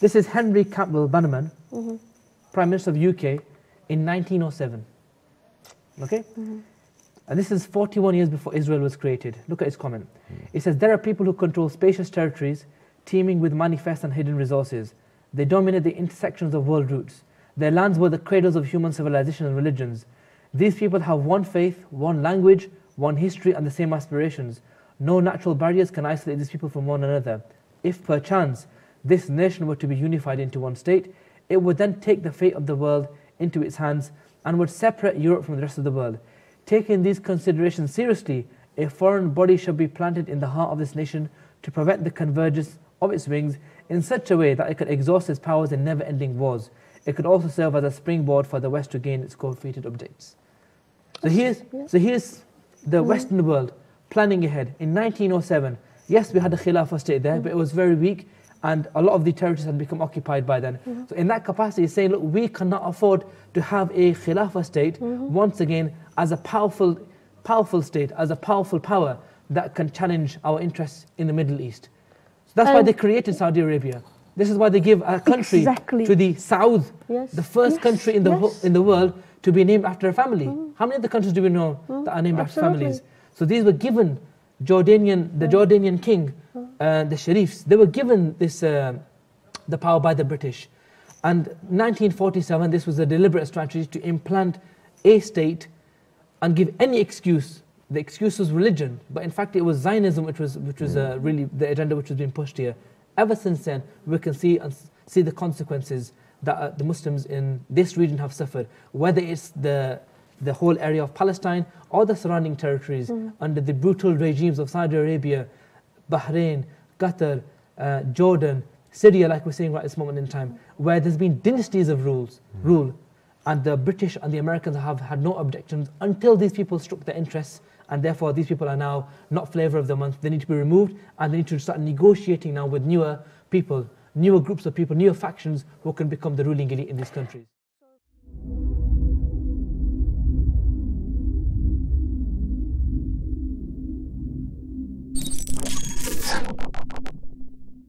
This is Henry Campbell Bannerman, mm-hmm. Prime Minister of UK in 1907. Okay? Mm-hmm. And this is 41 years before Israel was created. Look at his comment. Mm. It says, There are people who control spacious territories teeming with manifest and hidden resources. They dominate the intersections of world routes. Their lands were the cradles of human civilization and religions. These people have one faith, one language, one history, and the same aspirations. No natural barriers can isolate these people from one another. If perchance this nation were to be unified into one state, it would then take the fate of the world into its hands and would separate Europe from the rest of the world. Taking these considerations seriously, a foreign body should be planted in the heart of this nation to prevent the convergence of its wings in such a way that it could exhaust its powers in never ending wars. It could also serve as a springboard for the West to gain its coveted updates. So here's, so here's the mm. Western world planning ahead. In 1907, yes, we had a Khilafah state there, but it was very weak and a lot of the territories had become occupied by then. Mm-hmm. So in that capacity, he's saying, look, we cannot afford to have a Khilafah state mm-hmm. once again as a powerful, powerful state, as a powerful power that can challenge our interests in the Middle East. So that's um, why they created Saudi Arabia. This is why they give a country exactly. to the south, yes. the first yes. country in the yes. in the world to be named after a family. Mm. How many other countries do we know mm. that are named Absolutely. after families? So these were given Jordanian, the mm. Jordanian king, mm. Uh, the Sharifs. They were given this uh, the power by the British. And 1947, this was a deliberate strategy to implant a state and give any excuse. The excuse was religion, but in fact it was Zionism which was, which was uh, really the agenda which was being pushed here. Ever since then, we can see, and see the consequences that uh, the Muslims in this region have suffered, whether it's the, the whole area of Palestine or the surrounding territories mm. under the brutal regimes of Saudi Arabia, Bahrain, Qatar, uh, Jordan, Syria, like we're seeing right this moment in time, where there's been dynasties of rules, mm. rule and the British and the Americans have had no objections until these people struck their interests and therefore these people are now not flavour of the month. They need to be removed and they need to start negotiating now with newer people, newer groups of people, newer factions who can become the ruling elite in these countries.